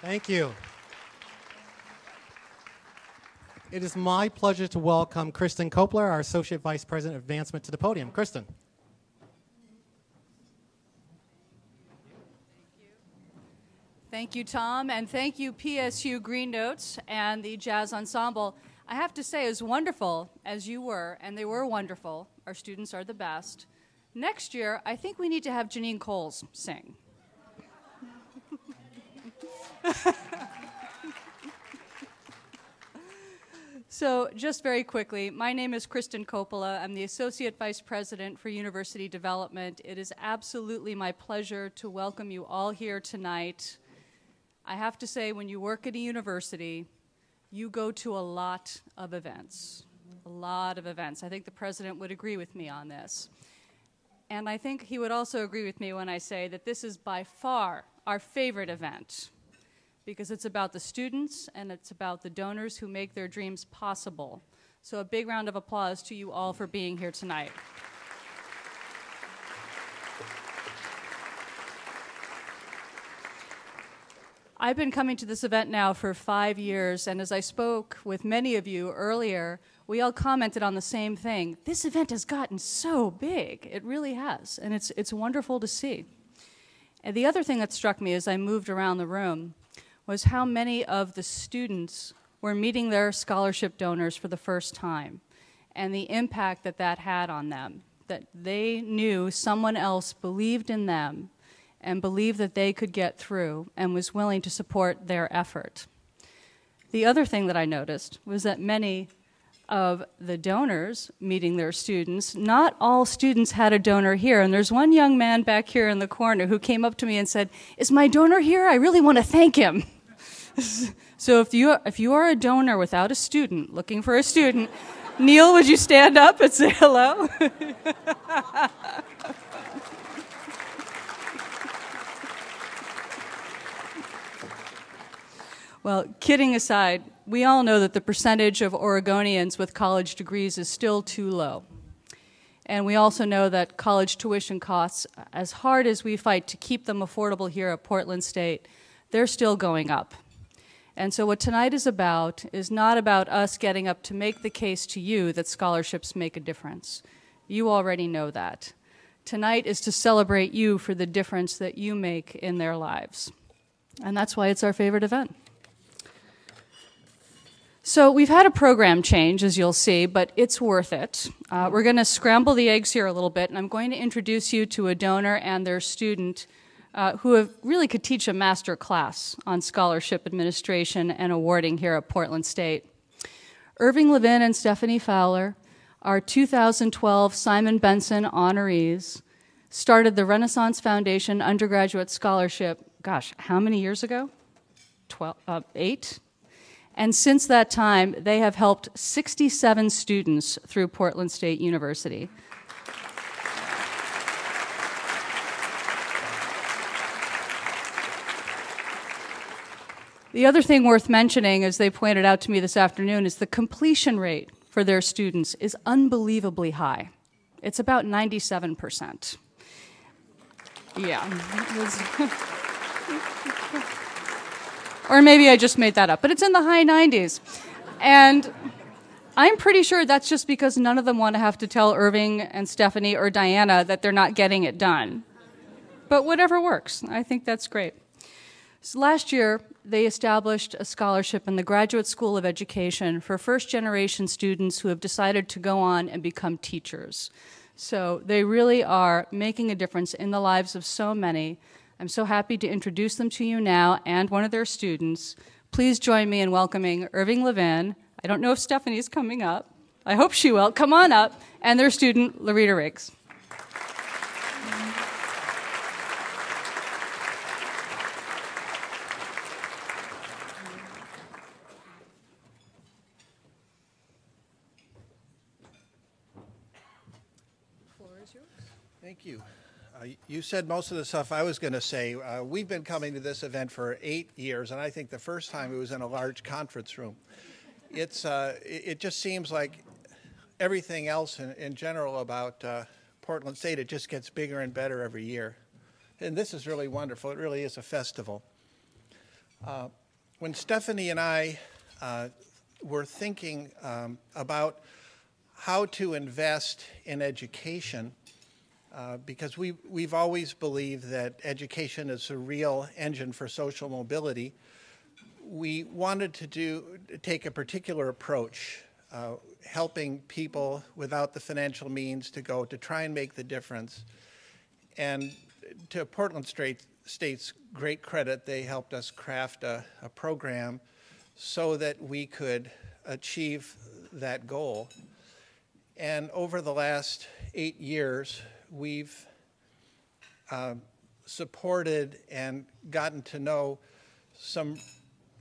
Thank you. It is my pleasure to welcome Kristen Kopler, our Associate Vice President of Advancement, to the podium. Kristen. Thank you, Tom, and thank you, PSU Green Notes and the Jazz Ensemble. I have to say, as wonderful as you were, and they were wonderful, our students are the best. Next year, I think we need to have Janine Coles sing. so, just very quickly, my name is Kristen Coppola. I'm the Associate Vice President for University Development. It is absolutely my pleasure to welcome you all here tonight. I have to say, when you work at a university, you go to a lot of events. A lot of events. I think the president would agree with me on this. And I think he would also agree with me when I say that this is by far our favorite event because it's about the students and it's about the donors who make their dreams possible. So, a big round of applause to you all for being here tonight. I've been coming to this event now for five years, and as I spoke with many of you earlier, we all commented on the same thing. This event has gotten so big. It really has, and it's, it's wonderful to see. And the other thing that struck me as I moved around the room was how many of the students were meeting their scholarship donors for the first time and the impact that that had on them. That they knew someone else believed in them and believed that they could get through and was willing to support their effort. The other thing that I noticed was that many of the donors meeting their students, not all students had a donor here. And there's one young man back here in the corner who came up to me and said, Is my donor here? I really want to thank him. so if you, if you are a donor without a student, looking for a student, Neil, would you stand up and say hello? Well, kidding aside, we all know that the percentage of Oregonians with college degrees is still too low. And we also know that college tuition costs, as hard as we fight to keep them affordable here at Portland State, they're still going up. And so, what tonight is about is not about us getting up to make the case to you that scholarships make a difference. You already know that. Tonight is to celebrate you for the difference that you make in their lives. And that's why it's our favorite event. So we've had a program change, as you'll see, but it's worth it. Uh, we're going to scramble the eggs here a little bit, and I'm going to introduce you to a donor and their student uh, who have, really could teach a master class on scholarship administration and awarding here at Portland State. Irving Levin and Stephanie Fowler are 2012 Simon Benson honorees, started the Renaissance Foundation undergraduate scholarship, gosh, how many years ago? 12, uh, eight? And since that time, they have helped 67 students through Portland State University. The other thing worth mentioning, as they pointed out to me this afternoon, is the completion rate for their students is unbelievably high. It's about 97%. Yeah. Or maybe I just made that up, but it's in the high 90s. And I'm pretty sure that's just because none of them want to have to tell Irving and Stephanie or Diana that they're not getting it done. But whatever works, I think that's great. So last year, they established a scholarship in the Graduate School of Education for first generation students who have decided to go on and become teachers. So they really are making a difference in the lives of so many I'm so happy to introduce them to you now and one of their students. Please join me in welcoming Irving Levin. I don't know if Stephanie's coming up. I hope she will. Come on up. And their student, Larita Riggs. Thank you. Uh, you said most of the stuff I was going to say. Uh, we've been coming to this event for eight years, and I think the first time it was in a large conference room. It's, uh, it, just seems like everything else in, in general about uh, Portland State, it just gets bigger and better every year. And this is really wonderful. It really is a festival. Uh, when Stephanie and I uh, were thinking um, about how to invest in education, uh, because we, we've always believed that education is a real engine for social mobility, we wanted to do take a particular approach, uh, helping people without the financial means to go to try and make the difference. And to Portland State, State's great credit, they helped us craft a, a program so that we could achieve that goal. And over the last eight years, we've uh, supported and gotten to know some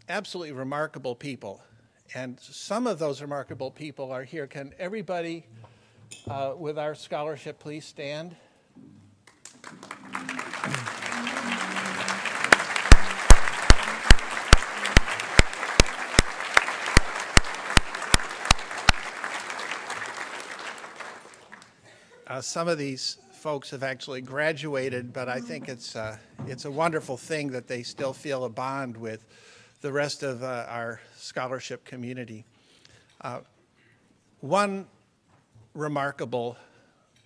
absolutely remarkable people. And some of those remarkable people are here. Can everybody uh, with our scholarship please stand? Uh, some of these folks have actually graduated, but I think it's, uh, it's a wonderful thing that they still feel a bond with the rest of uh, our scholarship community. Uh, one remarkable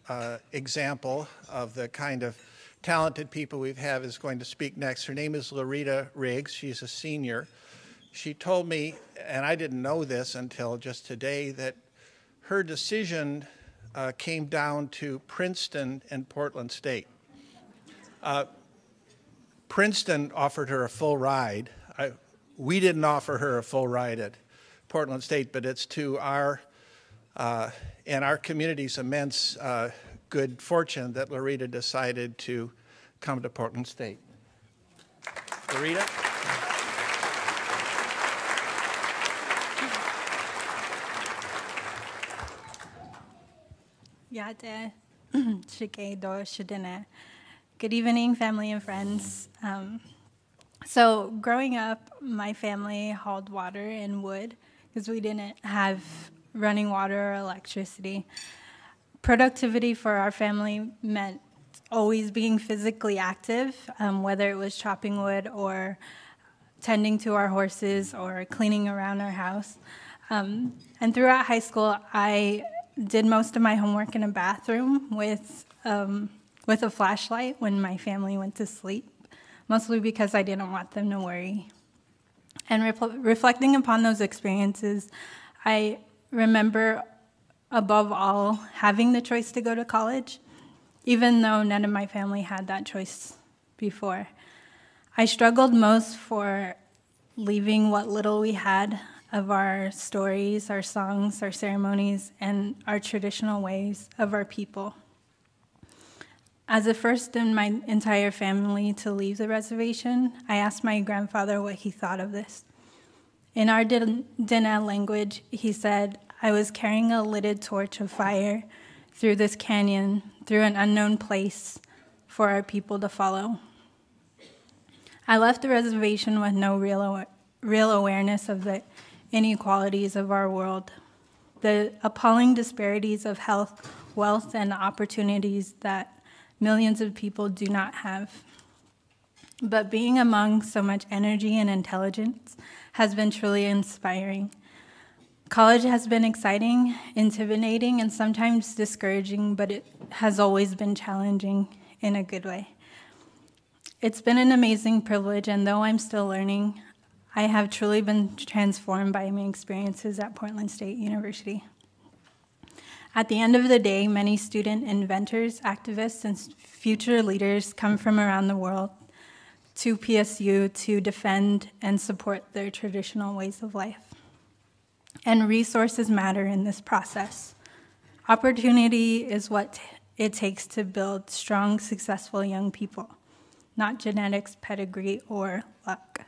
uh, example of the kind of talented people we have is going to speak next. Her name is Loretta Riggs. She's a senior. She told me, and I didn't know this until just today, that her decision uh, came down to Princeton and Portland State. Uh, Princeton offered her a full ride. I, we didn't offer her a full ride at Portland State, but it's to our uh, and our community's immense uh, good fortune that Loretta decided to come to Portland State. Loretta? Yate Shikedo Shidene. Good evening, family and friends. Um, so, growing up, my family hauled water and wood because we didn't have running water or electricity. Productivity for our family meant always being physically active, um, whether it was chopping wood or tending to our horses or cleaning around our house. Um, and throughout high school, I did most of my homework in a bathroom with um, with a flashlight when my family went to sleep, mostly because I didn't want them to worry. And re- reflecting upon those experiences, I remember above all having the choice to go to college, even though none of my family had that choice before. I struggled most for leaving what little we had of our stories, our songs, our ceremonies, and our traditional ways of our people. As the first in my entire family to leave the reservation, I asked my grandfather what he thought of this. In our Diné language, he said, I was carrying a lighted torch of fire through this canyon, through an unknown place for our people to follow. I left the reservation with no real, real awareness of the inequalities of our world, the appalling disparities of health, wealth, and opportunities that millions of people do not have. But being among so much energy and intelligence has been truly inspiring. College has been exciting, intimidating, and sometimes discouraging, but it has always been challenging in a good way. It's been an amazing privilege, and though I'm still learning, I have truly been transformed by my experiences at Portland State University. At the end of the day, many student inventors, activists, and future leaders come from around the world to PSU to defend and support their traditional ways of life. And resources matter in this process. Opportunity is what it takes to build strong, successful young people, not genetics, pedigree, or luck.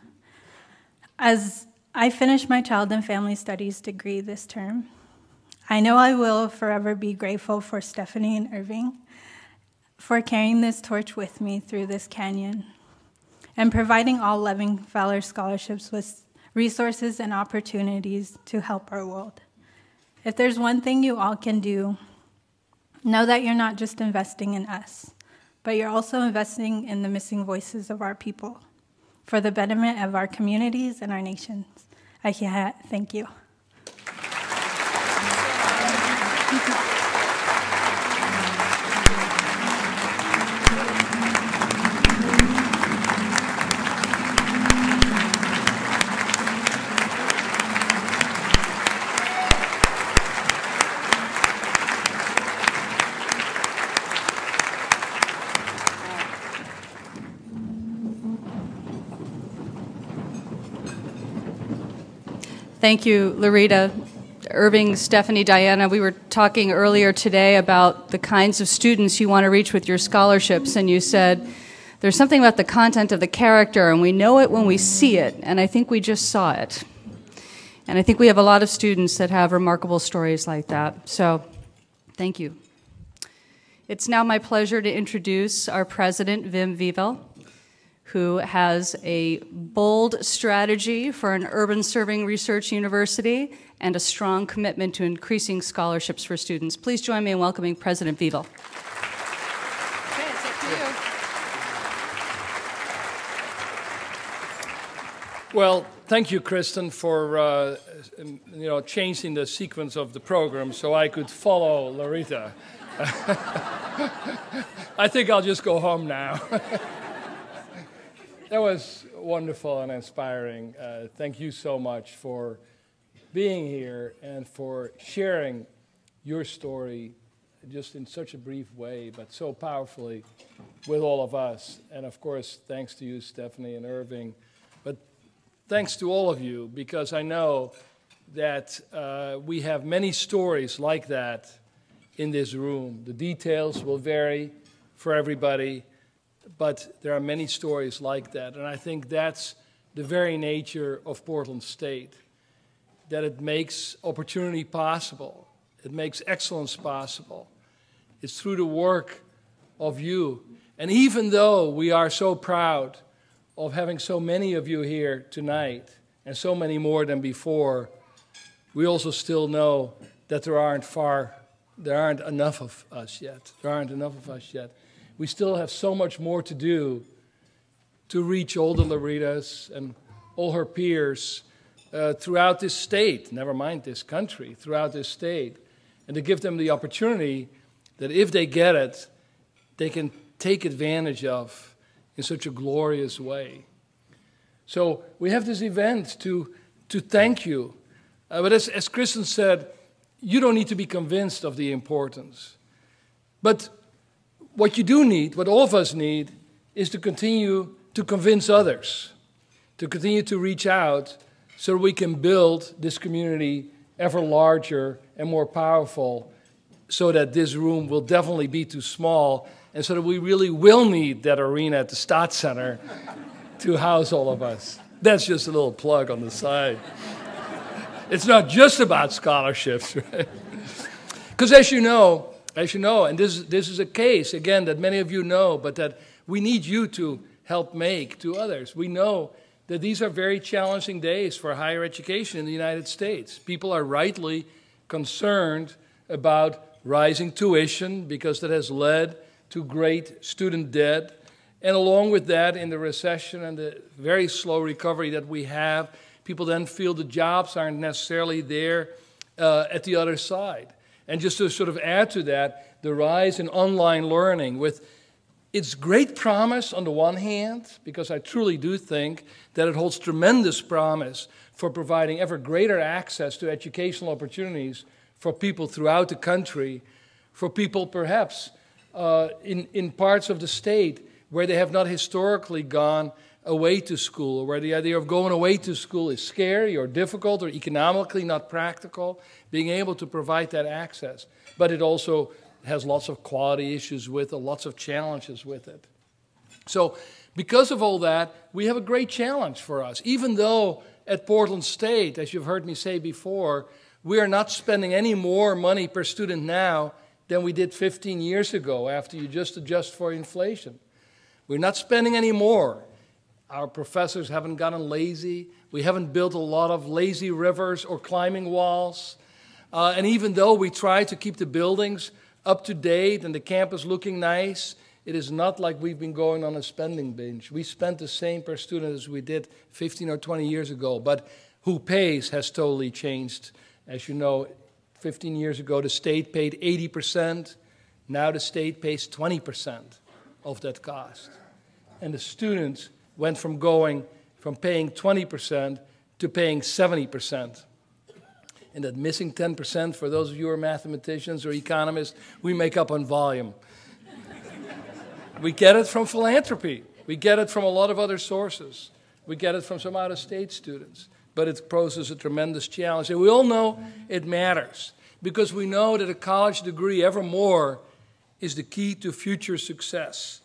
As I finish my child and family studies degree this term, I know I will forever be grateful for Stephanie and Irving for carrying this torch with me through this canyon and providing all Levin Fowler scholarships with resources and opportunities to help our world. If there's one thing you all can do, know that you're not just investing in us, but you're also investing in the missing voices of our people for the betterment of our communities and our nations. Ahiha, thank you. Thank you, Larita. Irving, Stephanie, Diana, we were talking earlier today about the kinds of students you want to reach with your scholarships, and you said there's something about the content of the character, and we know it when we see it, and I think we just saw it. And I think we have a lot of students that have remarkable stories like that. So, thank you. It's now my pleasure to introduce our president, Wim Wiewel who has a bold strategy for an urban serving research university and a strong commitment to increasing scholarships for students. Please join me in welcoming President Wiewel. Okay, it's up to you. Well, thank you, Kristen, for uh, you know changing the sequence of the program so I could follow Larita. I think I'll just go home now. that was wonderful and inspiring. Uh, thank you so much for being here and for sharing your story just in such a brief way, but so powerfully with all of us. And of course, thanks to you, Stephanie and Irving. But thanks to all of you, because I know that uh, we have many stories like that in this room. The details will vary for everybody, but there are many stories like that. And I think that's the very nature of Portland State that it makes opportunity possible, it makes excellence possible. It's through the work of you. And even though we are so proud of having so many of you here tonight, and so many more than before, we also still know that there aren't far, there aren't enough of us yet. There aren't enough of us yet we still have so much more to do to reach all the Laritas and all her peers uh, throughout this state, never mind this country, throughout this state, and to give them the opportunity that if they get it, they can take advantage of in such a glorious way. So we have this event to, to thank you. Uh, but as, as Kristen said, you don't need to be convinced of the importance. But what you do need, what all of us need, is to continue to convince others, to continue to reach out so we can build this community ever larger and more powerful so that this room will definitely be too small and so that we really will need that arena at the Stott Center to house all of us. That's just a little plug on the side. It's not just about scholarships, right? Because as you know, as you know, and this, this is a case, again, that many of you know, but that we need you to help make to others. We know that these are very challenging days for higher education in the United States. People are rightly concerned about rising tuition because that has led to great student debt. And along with that, in the recession and the very slow recovery that we have, people then feel the jobs aren't necessarily there uh, at the other side. And just to sort of add to that, the rise in online learning with its great promise on the one hand, because I truly do think that it holds tremendous promise for providing ever greater access to educational opportunities for people throughout the country, for people perhaps uh, in, in parts of the state where they have not historically gone away to school, or where the idea of going away to school is scary or difficult or economically not practical, being able to provide that access. But it also has lots of quality issues with it, lots of challenges with it. So, because of all that, we have a great challenge for us. Even though at Portland State, as you've heard me say before, we are not spending any more money per student now than we did 15 years ago after you just adjust for inflation. We're not spending any more our professors haven't gotten lazy. We haven't built a lot of lazy rivers or climbing walls. Uh, and even though we try to keep the buildings up to date and the campus looking nice, It is not like we've been going on a spending binge. We spent the same per student as we did 15 or 20 years ago, but who pays has totally changed. As you know, 15 years ago, the state paid 80%. Now the state pays 20% of that cost. And the students went from going from paying 20% to paying 70%. And that missing 10%, for those of you who are mathematicians or economists, we make up on volume. we get it from philanthropy. We get it from a lot of other sources. We get it from some out of state students. But it poses a tremendous challenge. And we all know it matters because we know that a college degree, ever more, is the key to future success.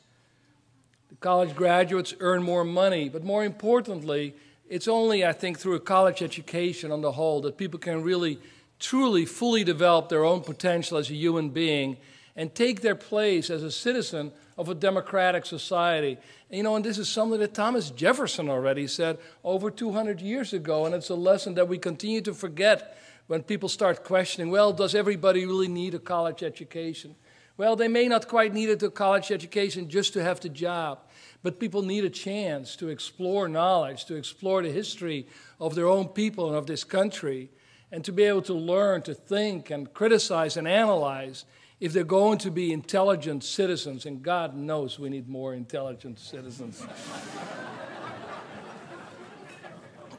The college graduates earn more money, but more importantly, it's only, I think, through a college education on the whole that people can really, truly, fully develop their own potential as a human being and take their place as a citizen of a democratic society. And, you know, and this is something that Thomas Jefferson already said over 200 years ago, and it's a lesson that we continue to forget when people start questioning well, does everybody really need a college education? Well, they may not quite need a college education just to have the job. But people need a chance to explore knowledge, to explore the history of their own people and of this country, and to be able to learn, to think, and criticize and analyze if they're going to be intelligent citizens. And God knows we need more intelligent citizens.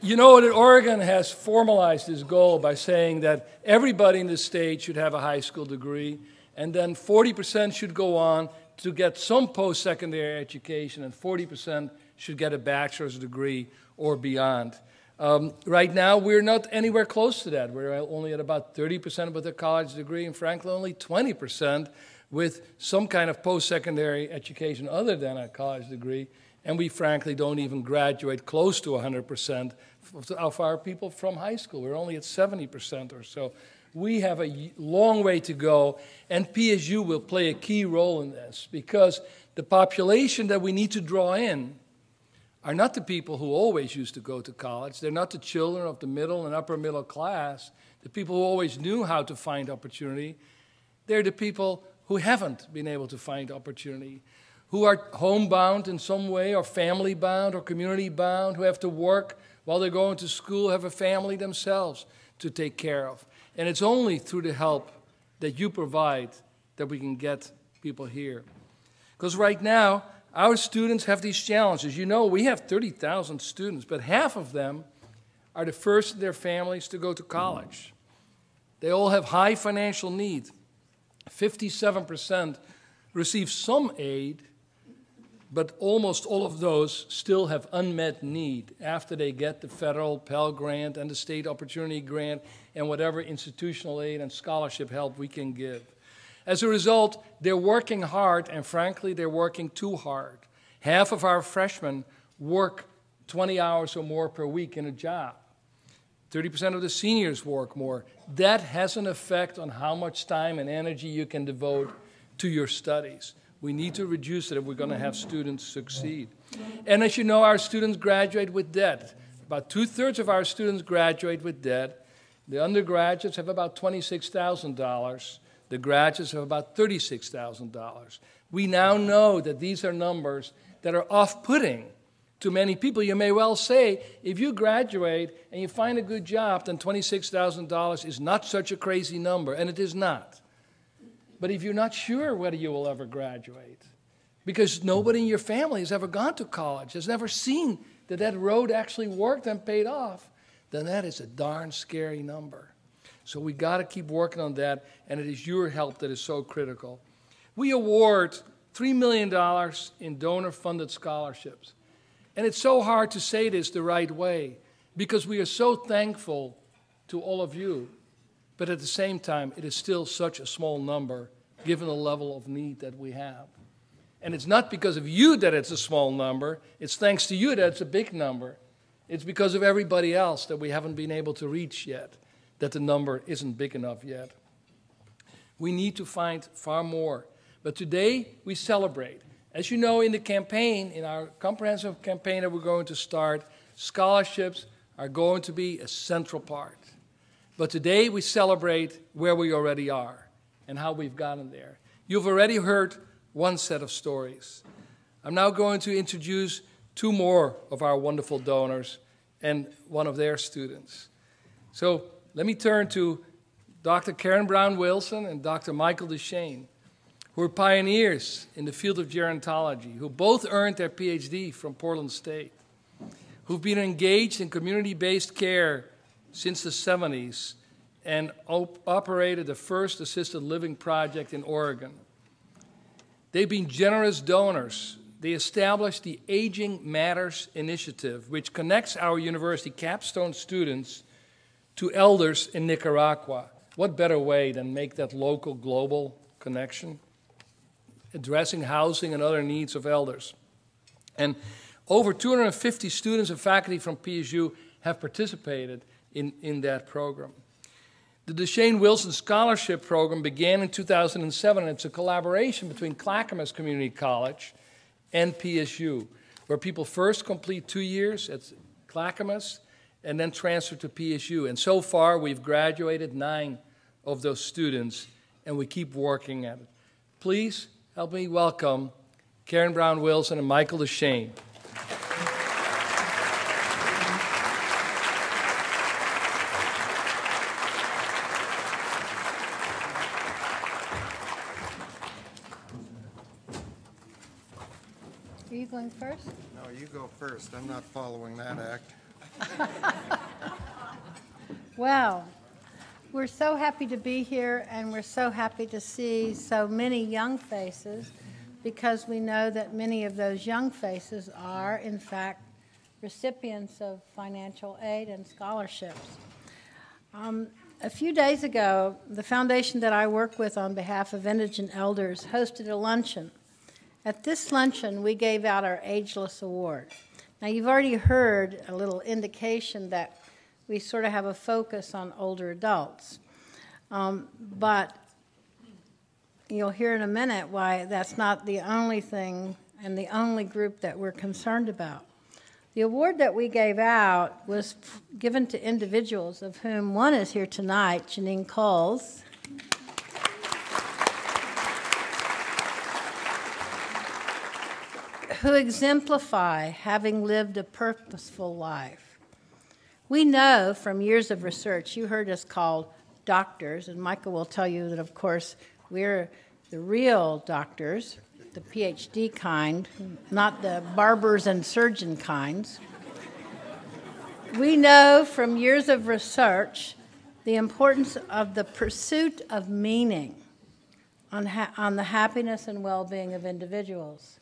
you know that Oregon has formalized this goal by saying that everybody in the state should have a high school degree, and then 40% should go on to get some post secondary education, and 40% should get a bachelor's degree or beyond. Um, right now, we're not anywhere close to that. We're only at about 30% with a college degree, and frankly, only 20% with some kind of post secondary education other than a college degree. And we frankly don't even graduate close to 100% of our people from high school. We're only at 70% or so. We have a long way to go, and PSU will play a key role in this because the population that we need to draw in are not the people who always used to go to college. They're not the children of the middle and upper middle class, the people who always knew how to find opportunity. They're the people who haven't been able to find opportunity, who are homebound in some way, or family bound, or community bound, who have to work while they're going to school, have a family themselves to take care of. And it's only through the help that you provide that we can get people here. Because right now, our students have these challenges. You know, we have 30,000 students, but half of them are the first in their families to go to college. They all have high financial need. 57% receive some aid, but almost all of those still have unmet need after they get the federal Pell Grant and the state opportunity grant and whatever institutional aid and scholarship help we can give. As a result, they're working hard, and frankly, they're working too hard. Half of our freshmen work 20 hours or more per week in a job. 30% of the seniors work more. That has an effect on how much time and energy you can devote to your studies. We need to reduce it if we're going to have students succeed. And as you know, our students graduate with debt. About two thirds of our students graduate with debt. The undergraduates have about $26,000. The graduates have about $36,000. We now know that these are numbers that are off putting to many people. You may well say, if you graduate and you find a good job, then $26,000 is not such a crazy number, and it is not. But if you're not sure whether you will ever graduate, because nobody in your family has ever gone to college, has never seen that that road actually worked and paid off, then that is a darn scary number. So we got to keep working on that, and it is your help that is so critical. We award $3 million in donor funded scholarships. And it's so hard to say this the right way because we are so thankful to all of you. But at the same time, it is still such a small number given the level of need that we have. And it's not because of you that it's a small number, it's thanks to you that it's a big number. It's because of everybody else that we haven't been able to reach yet, that the number isn't big enough yet. We need to find far more. But today we celebrate. As you know, in the campaign, in our comprehensive campaign that we're going to start, scholarships are going to be a central part. But today we celebrate where we already are and how we've gotten there. You've already heard one set of stories. I'm now going to introduce two more of our wonderful donors and one of their students. So let me turn to Dr. Keren Brown Wilson and Dr. Michael DeShane, who are pioneers in the field of gerontology, who both earned their PhD from Portland State, who've been engaged in community based care since the 70s and op- operated the first assisted living project in Oregon. They've been generous donors. They established the Aging Matters Initiative, which connects our university capstone students to elders in Nicaragua. What better way than make that local global connection? Addressing housing and other needs of elders. And over 250 students and faculty from PSU have participated in, in that program. The DeShane Wilson Scholarship Program began in 2007, and it's a collaboration between Clackamas Community College and PSU, where people first complete two years at Clackamas and then transfer to PSU. And so far, we've graduated nine of those students, and we keep working at it. Please help me welcome Keren Brown Wilson and Michael DeShane. First? No, you go first. I'm not following that act. Well, we're so happy to be here, and we're so happy to see so many young faces because we know that many of those young faces are, in fact, recipients of financial aid and scholarships. Um, a few days ago, the foundation that I work with on behalf of indigent elders hosted a luncheon. At this luncheon, we gave out our Ageless Award. Now, you've already heard a little indication that we sort of have a focus on older adults. Um, but you'll hear in a minute why that's not the only thing and the only group that we're concerned about. The award that we gave out was given to individuals, of whom one is here tonight, Janine Coles. Who exemplify having lived a purposeful life. We know from years of research, you heard us called doctors, and Michael will tell you that, of course, we're the real doctors, the PhD kind, not the barbers and surgeon kinds. We know from years of research the importance of the pursuit of meaning on, ha- on the happiness and well being of individuals.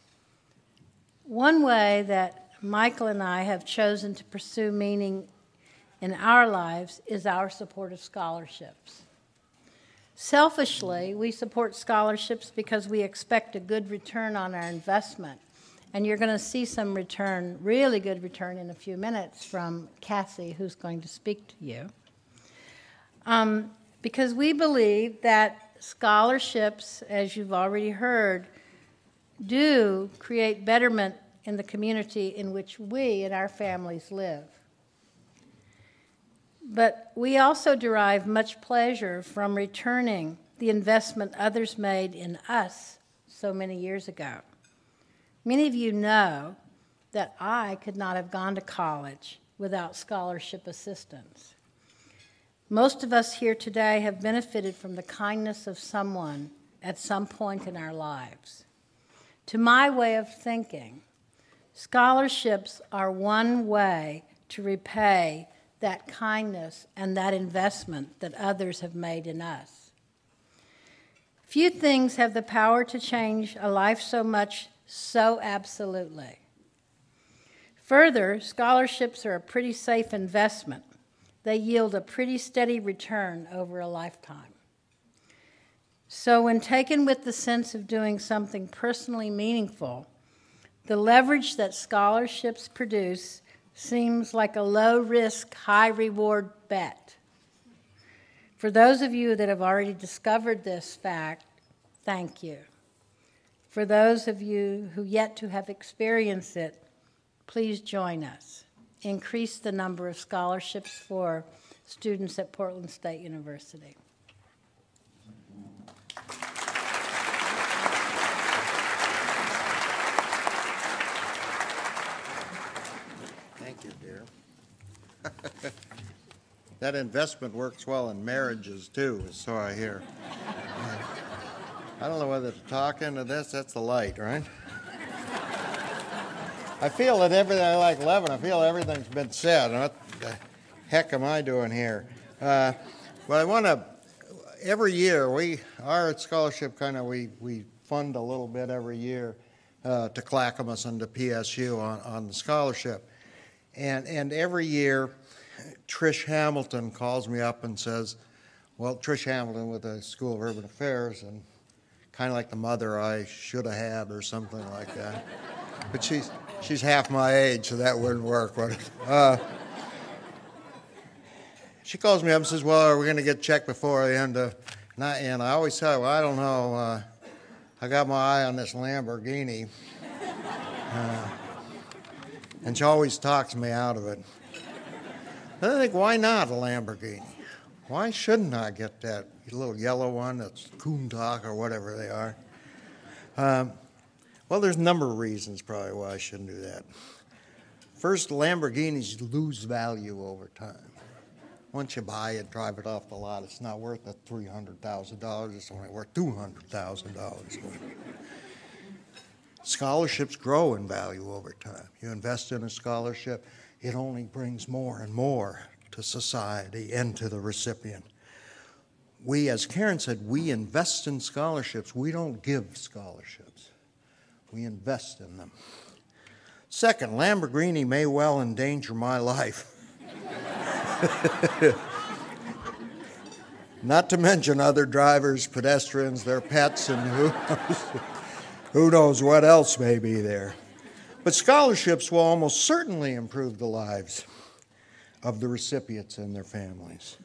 One way that Michael and I have chosen to pursue meaning in our lives is our support of scholarships. Selfishly, we support scholarships because we expect a good return on our investment. And you're going to see some return, really good return, in a few minutes from Cassie, who's going to speak to you. Um, because we believe that scholarships, as you've already heard, do create betterment in the community in which we and our families live. But we also derive much pleasure from returning the investment others made in us so many years ago. Many of you know that I could not have gone to college without scholarship assistance. Most of us here today have benefited from the kindness of someone at some point in our lives. To my way of thinking, scholarships are one way to repay that kindness and that investment that others have made in us. Few things have the power to change a life so much, so absolutely. Further, scholarships are a pretty safe investment. They yield a pretty steady return over a lifetime. So, when taken with the sense of doing something personally meaningful, the leverage that scholarships produce seems like a low risk, high reward bet. For those of you that have already discovered this fact, thank you. For those of you who yet to have experienced it, please join us. Increase the number of scholarships for students at Portland State University. Thank you, dear. That investment works well in marriages too, so I hear. I don't know whether to talk into this, that's the light, right? I feel that everything, I like Levin, I feel everything's been said. What the heck am I doing here? Uh, Well, I want to, every year, we, our scholarship kind of, we, we fund a little bit every year uh, to Clackamas and to PSU on, on the scholarship. And, and every year, Trish Hamilton calls me up and says, well, Trish Hamilton with the School of Urban Affairs, and kind of like the mother I should have had or something like that. but she's, she's half my age, so that wouldn't work. It? Uh, she calls me up and says, well, are we going to get checked before the end of, I, and I always tell her, well, I don't know. Uh, I got my eye on this Lamborghini. Uh, and she always talks me out of it. I think, why not a Lamborghini? Why shouldn't I get that little yellow one that's Countach or whatever they are? Um, well, there's a number of reasons probably why I shouldn't do that. First, Lamborghinis lose value over time. Once you buy it, drive it off the lot, it's not worth the $300,000. It's only worth $200,000. Scholarships grow in value over time. You invest in a scholarship, it only brings more and more to society and to the recipient. We, as Karen said, we invest in scholarships. We don't give scholarships. We invest in them. Second, Lamborghini may well endanger my life. Not to mention other drivers, pedestrians, their pets, and who knows, who knows what else may be there. But scholarships will almost certainly improve the lives of the recipients and their families.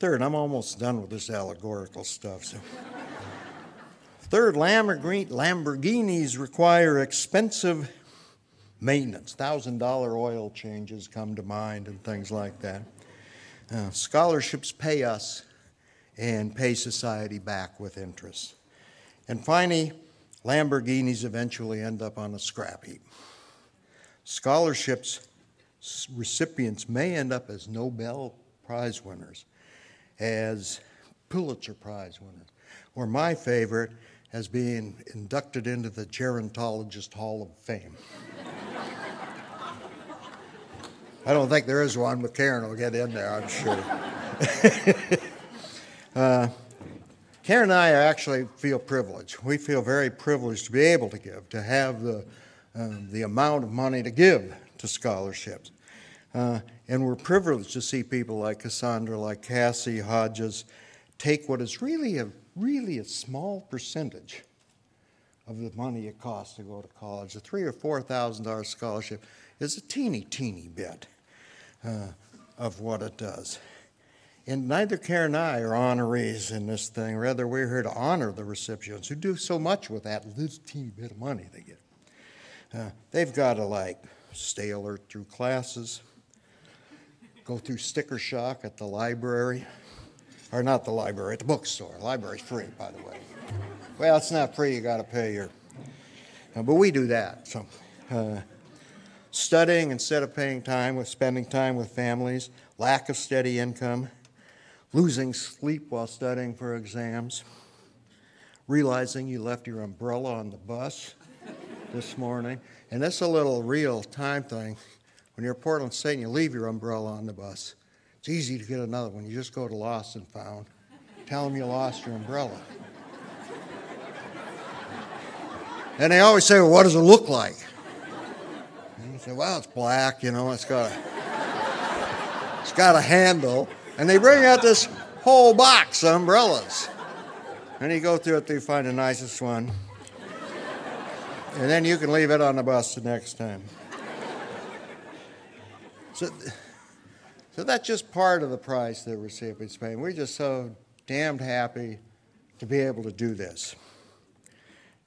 Third, I'm almost done with this allegorical stuff. So. Third, Lamborghinis require expensive maintenance. $1,000 oil changes come to mind and things like that. Uh, scholarships pay us and pay society back with interest. And finally, Lamborghinis eventually end up on a scrap heap. Scholarships recipients may end up as Nobel Prize winners, as Pulitzer Prize winners, or my favorite, as being inducted into the Gerontologist Hall of Fame. I don't think there is one, but Karen will get in there, I'm sure. Karen and I actually feel privileged. We feel very privileged to be able to give, to have the, um, the amount of money to give to scholarships. Uh, and we're privileged to see people like Cassandra, like Cassie Hodges, take what is really a really a small percentage of the money it costs to go to college. A three or four thousand dollar scholarship is a teeny, teeny bit uh, of what it does. And neither Karen and I are honorees in this thing. Rather, we're here to honor the recipients who do so much with that little teeny bit of money they get. Uh, they've got to like stay alert through classes, go through sticker shock at the library, or not the library, at the bookstore. Library's free, by the way. Well, it's not free, you got to pay your. Uh, but we do that. So, uh, studying instead of paying time with spending time with families, lack of steady income, losing sleep while studying for exams, realizing you left your umbrella on the bus this morning. And that's a little real time thing. When you're at Portland State and you leave your umbrella on the bus, it's easy to get another one. You just go to Lost and Found, tell them you lost your umbrella. And they always say, well, what does it look like? And you say, well, it's black, you know, it's got a, it's got a handle. And they bring out this whole box of umbrellas. And you go through it till you find the nicest one. And then you can leave it on the bus the next time. So, so that's just part of the price that recipients pay. We're just so damned happy to be able to do this.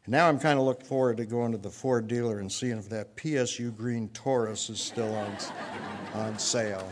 And now I'm kind of looking forward to going to the Ford dealer and seeing if that PSU green Taurus is still on, on sale.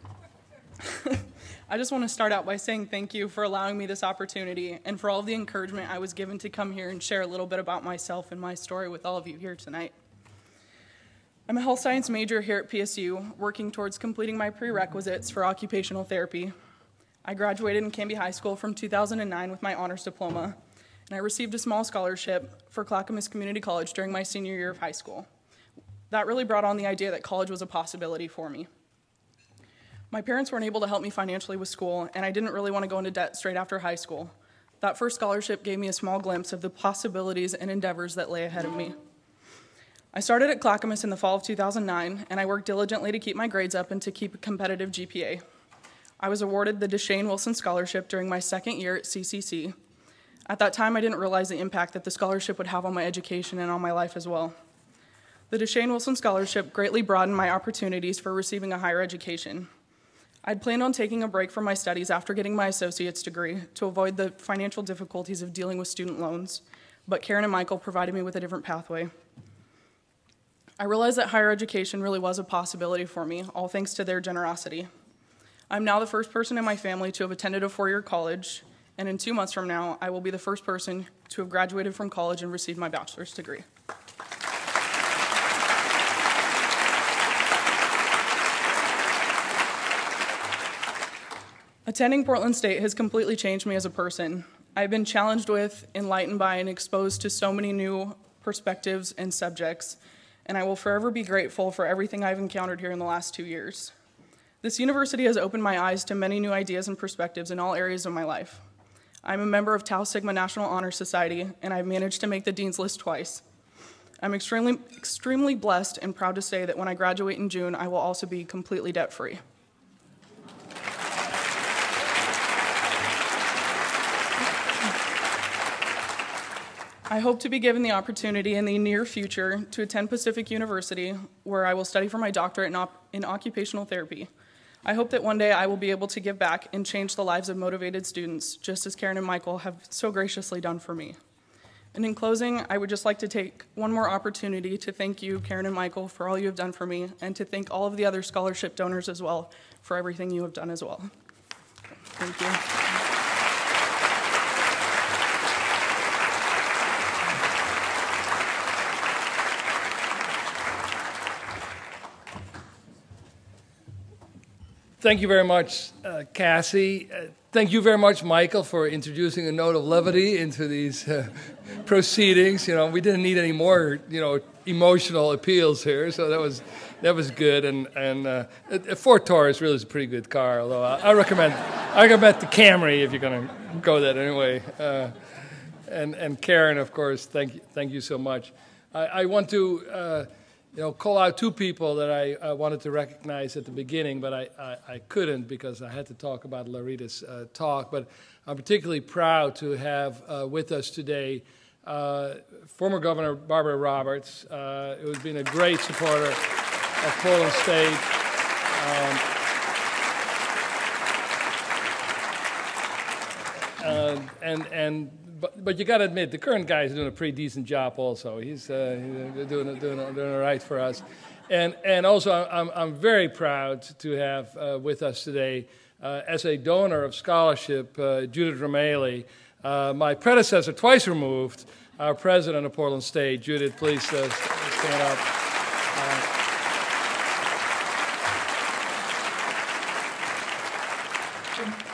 I just want to start out by saying thank you for allowing me this opportunity and for all of the encouragement I was given to come here and share a little bit about myself and my story with all of you here tonight. I'm a health science major here at PSU, working towards completing my prerequisites for occupational therapy. I graduated in Canby High School from 2009 with my honors diploma, and I received a small scholarship for Clackamas Community College during my senior year of high school. That really brought on the idea that college was a possibility for me. My parents weren't able to help me financially with school, and I didn't really want to go into debt straight after high school. That first scholarship gave me a small glimpse of the possibilities and endeavors that lay ahead of me. I started at Clackamas in the fall of 2009, and I worked diligently to keep my grades up and to keep a competitive GPA. I was awarded the Deshane Wilson Scholarship during my second year at CCC. At that time, I didn't realize the impact that the scholarship would have on my education and on my life as well. The Deshane Wilson Scholarship greatly broadened my opportunities for receiving a higher education. I'd planned on taking a break from my studies after getting my associate's degree to avoid the financial difficulties of dealing with student loans, but Keren and Michael provided me with a different pathway. I realized that higher education really was a possibility for me, all thanks to their generosity. I'm now the first person in my family to have attended a four year college, and in two months from now, I will be the first person to have graduated from college and received my bachelor's degree. Attending Portland State has completely changed me as a person. I've been challenged with, enlightened by, and exposed to so many new perspectives and subjects, and I will forever be grateful for everything I've encountered here in the last two years. This university has opened my eyes to many new ideas and perspectives in all areas of my life. I'm a member of Tau Sigma National Honor Society, and I've managed to make the Dean's List twice. I'm extremely, extremely blessed and proud to say that when I graduate in June, I will also be completely debt free. I hope to be given the opportunity in the near future to attend Pacific University, where I will study for my doctorate in, op- in, occupational therapy. I hope that one day I will be able to give back and change the lives of motivated students, just as Keren and Michael have so graciously done for me. And in closing, I would just like to take one more opportunity to thank you, Keren and Michael, for all you have done for me, and to thank all of the other scholarship donors as well for everything you have done as well. Thank you. Thank you very much, uh, Cassie. Uh, thank you very much, Michael, for introducing a note of levity into these uh, proceedings. You know, we didn't need any more, you know, emotional appeals here, so that was that was good. And and uh, Ford Taurus really is a pretty good car. Although I, I recommend I recommend the Camry if you're going to go that anyway. Uh, and and Keren, of course, thank you, thank you so much. I, I want to uh, you know, call out two people that I, I, wanted to recognize at the beginning, but I, I, I couldn't because I had to talk about Larita's uh, talk. But I'm particularly proud to have uh, with us today uh, former Governor Barbara Roberts, uh, who has been a great supporter of Portland State. Um, and and but, but you got to admit, the current guy is doing a pretty decent job. Also, he's, uh, doing doing doing all right for us, and and also I'm I'm very proud to have uh, with us today uh, as a donor of scholarship uh, Judith Ramaley, uh, my predecessor twice removed, our president of Portland State. Judith, please uh, stand up.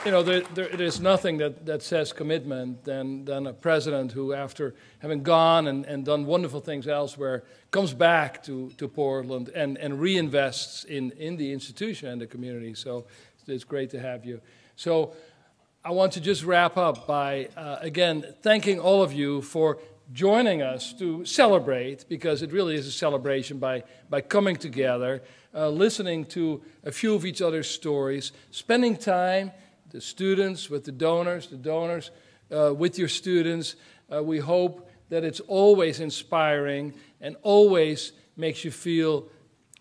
You know, there, there, there's nothing that, that says commitment than, than a president who, after having gone and, and done wonderful things elsewhere, comes back to, to Portland and, and reinvests in, in the institution and the community. So it's great to have you. So I want to just wrap up by, uh, again, thanking all of you for joining us to celebrate, because it really is a celebration by, by coming together, uh, listening to a few of each other's stories, spending time the students, with the donors, the donors uh, with your students. Uh, we hope that it's always inspiring and always makes you feel,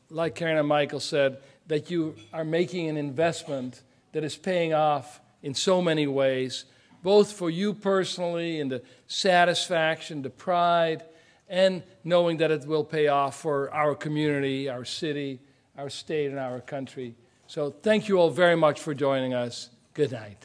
like Keren and Michael said, that you are making an investment that is paying off in so many ways, both for you personally in the satisfaction, the pride, and knowing that it will pay off for our community, our city, our state, and our country So thank you all very much for joining us. Good night.